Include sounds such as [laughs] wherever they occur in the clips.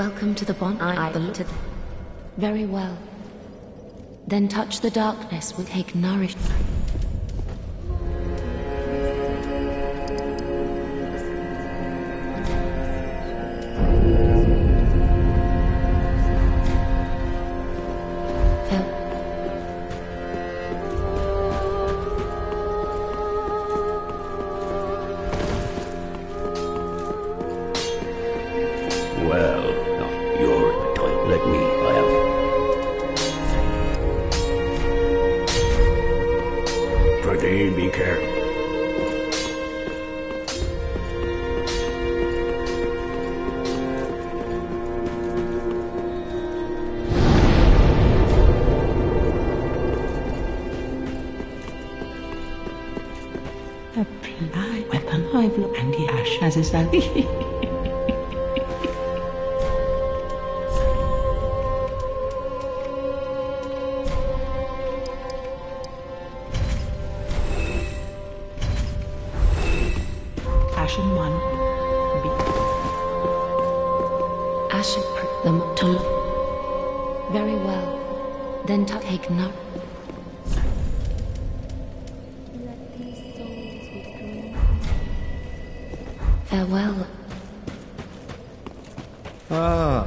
Welcome to the bond. I, the, Very well. Then touch the darkness will take nourishment. The ash has Ashen one. Be Asher prick them to look. Very well. Then take no.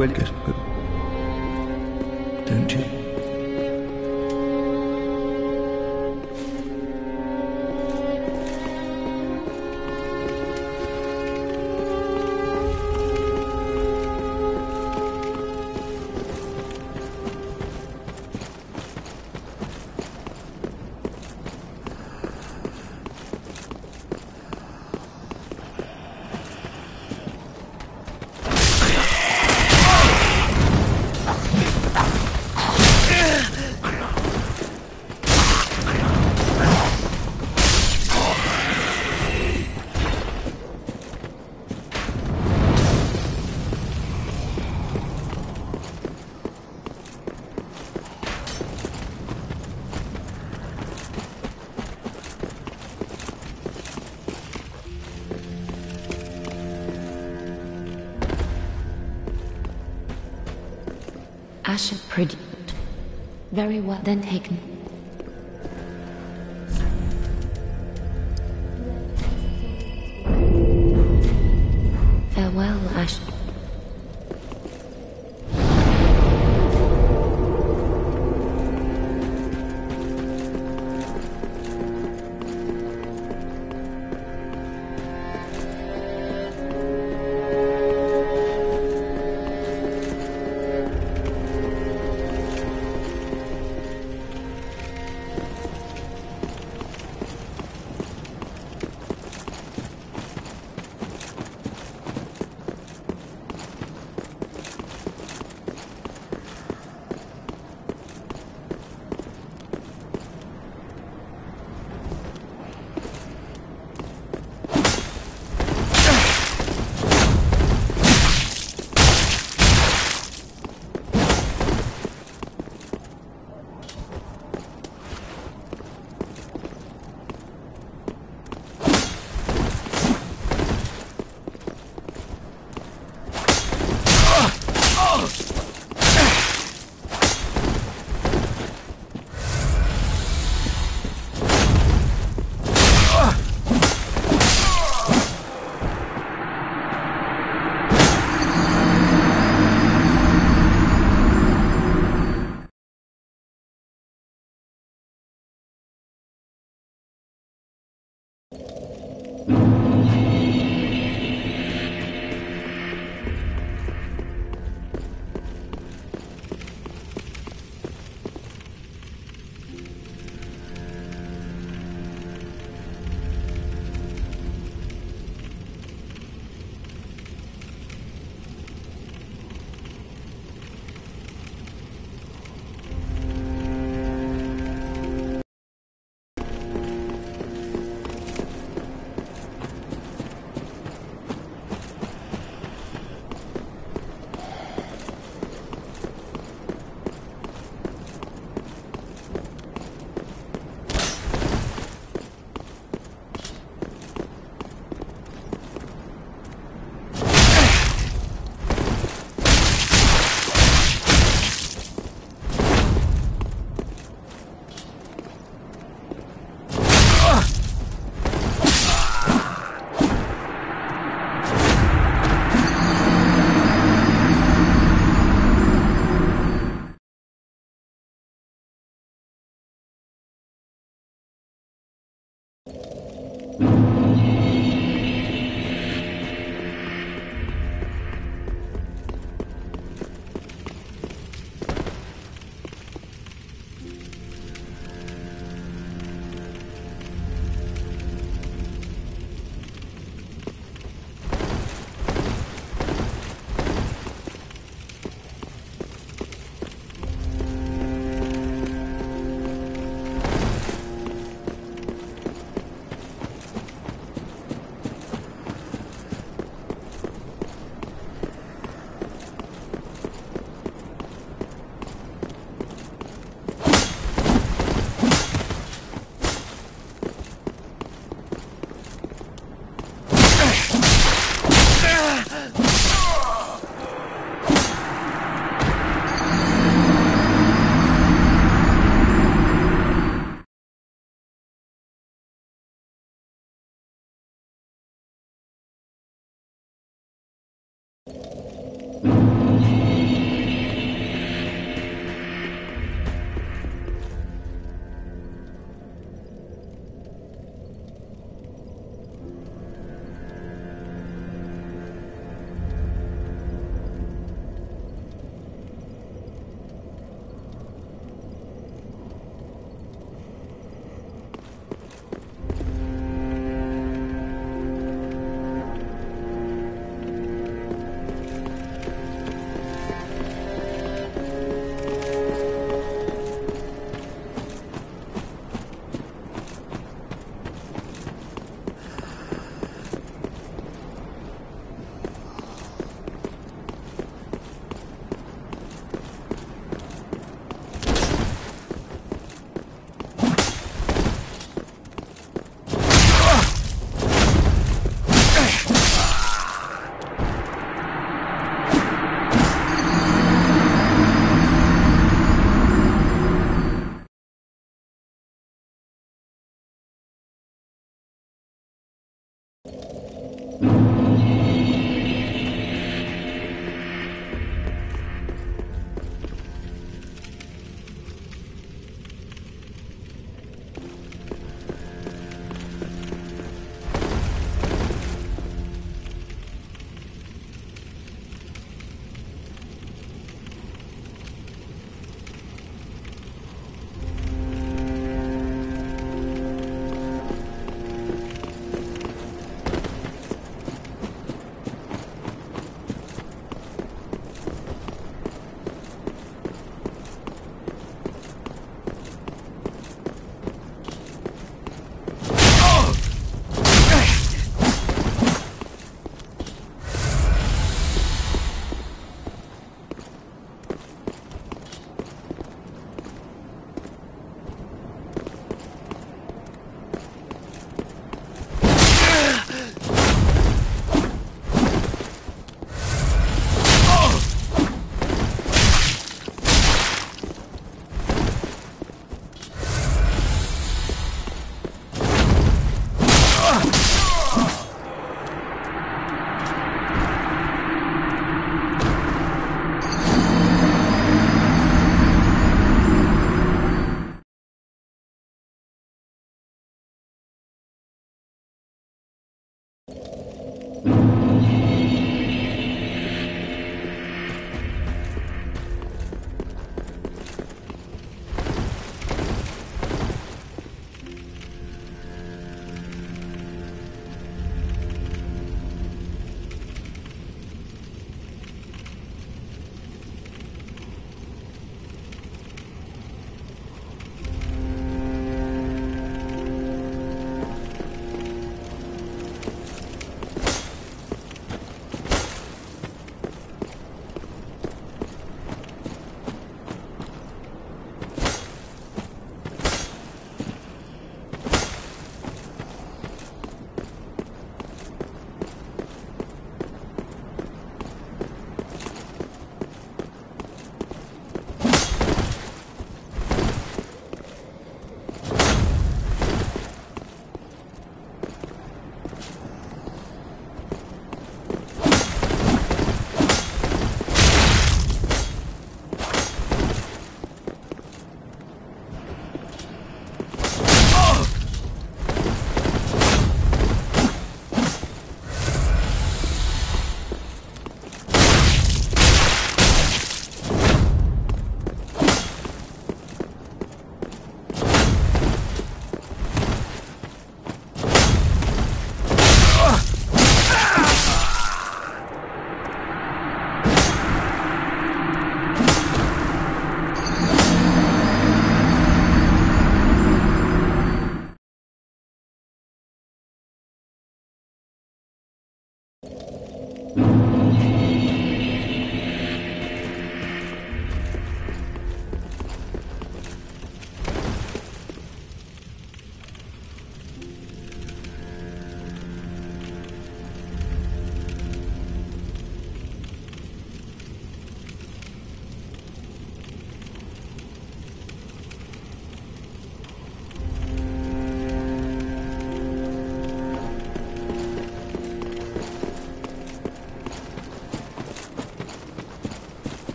Well, good. good. Then take.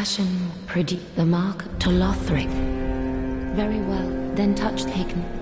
Ashen predict the mark to Lothric. Very well. Then touch taken.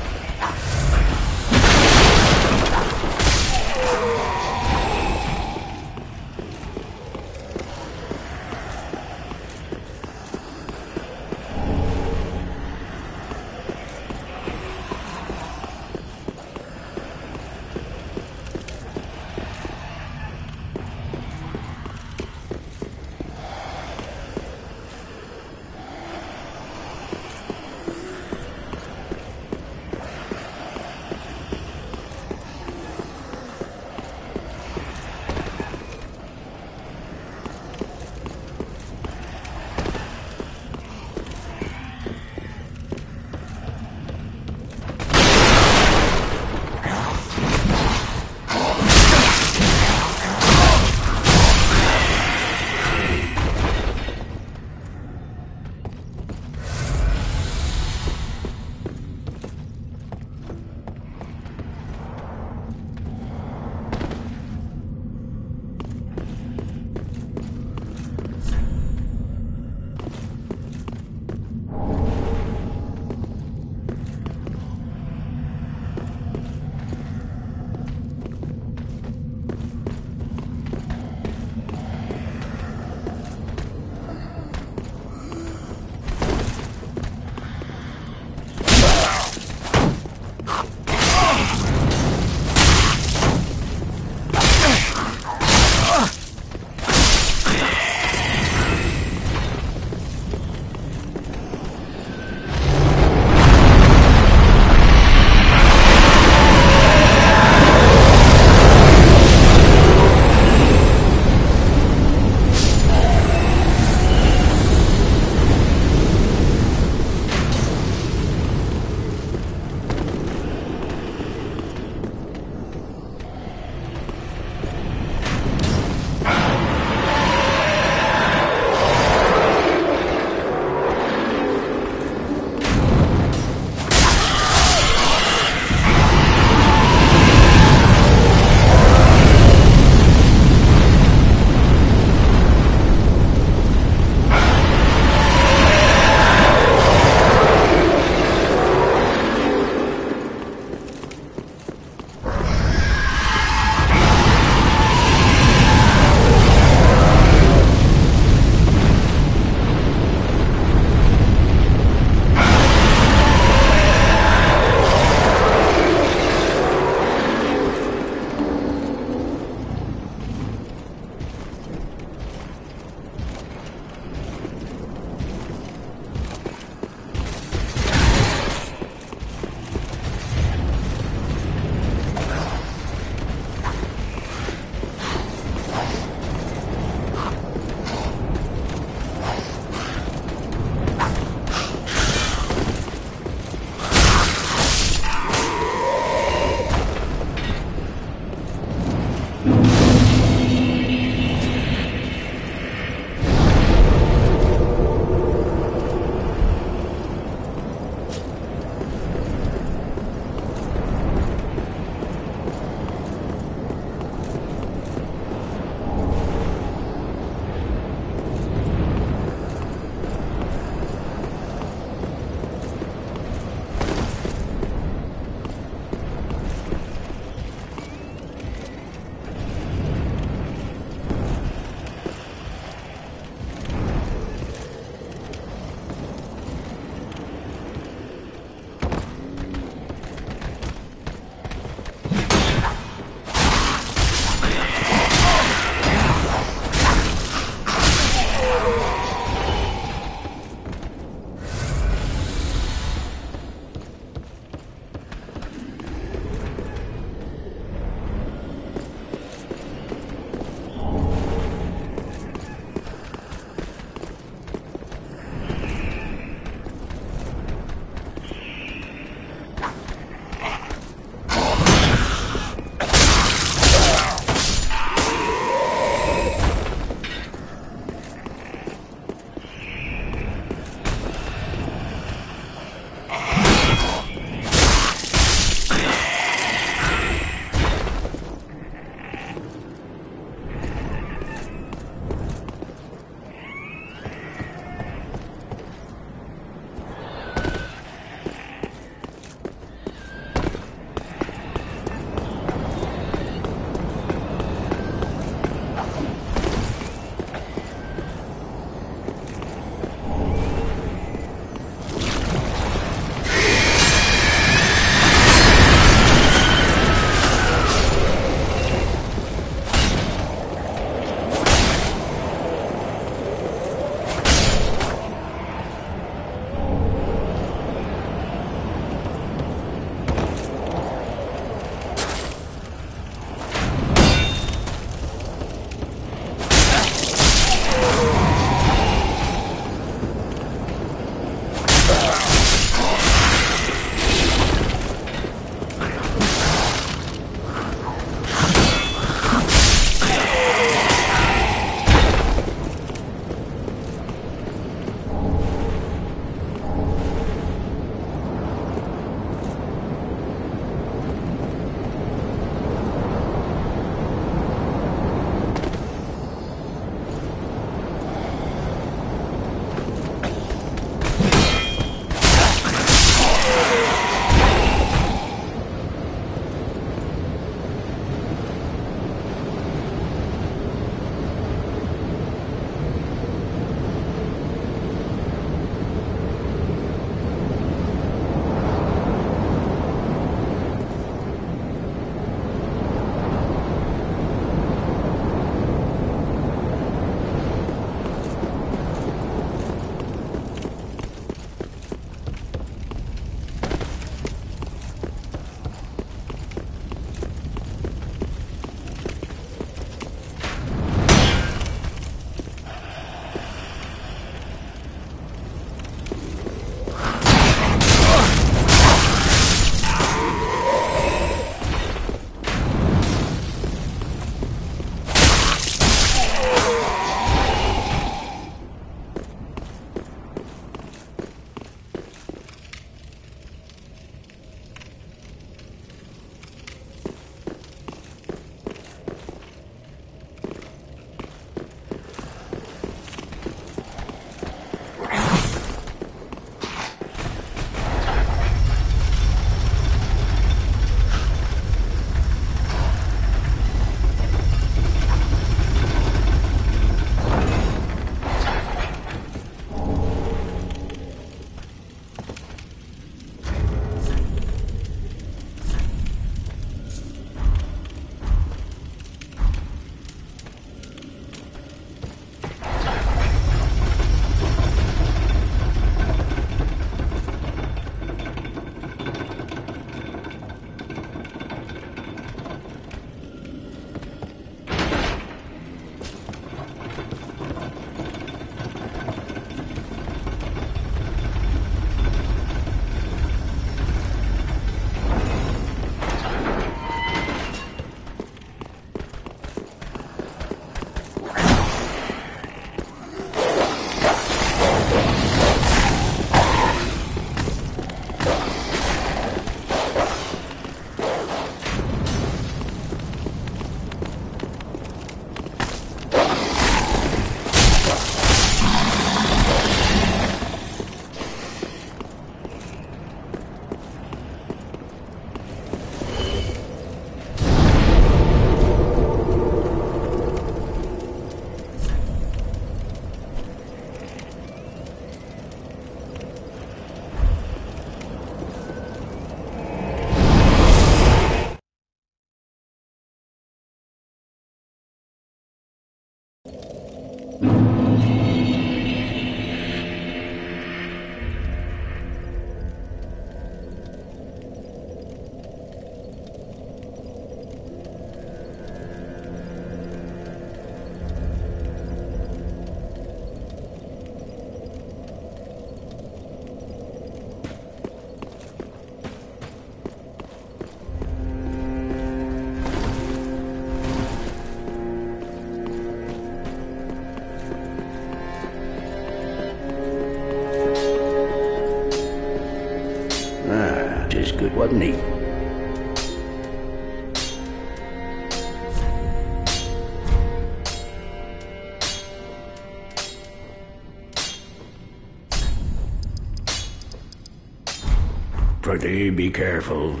Be careful.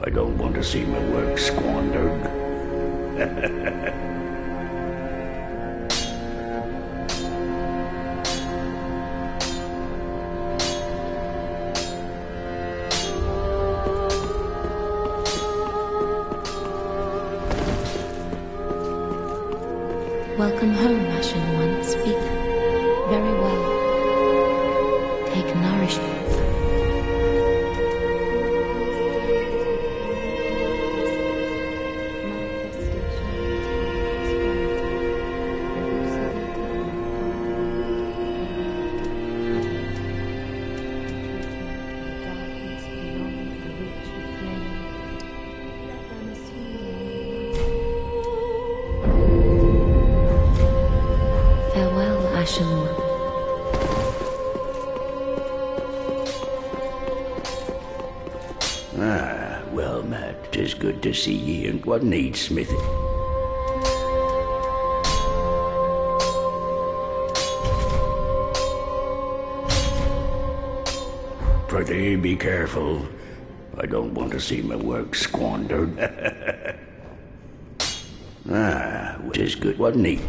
I don't want to see my work squandered. [laughs] see ye, and what needs smithing? Pretty be careful. I don't want to see my work squandered. [laughs] ah, 'tis good, what need?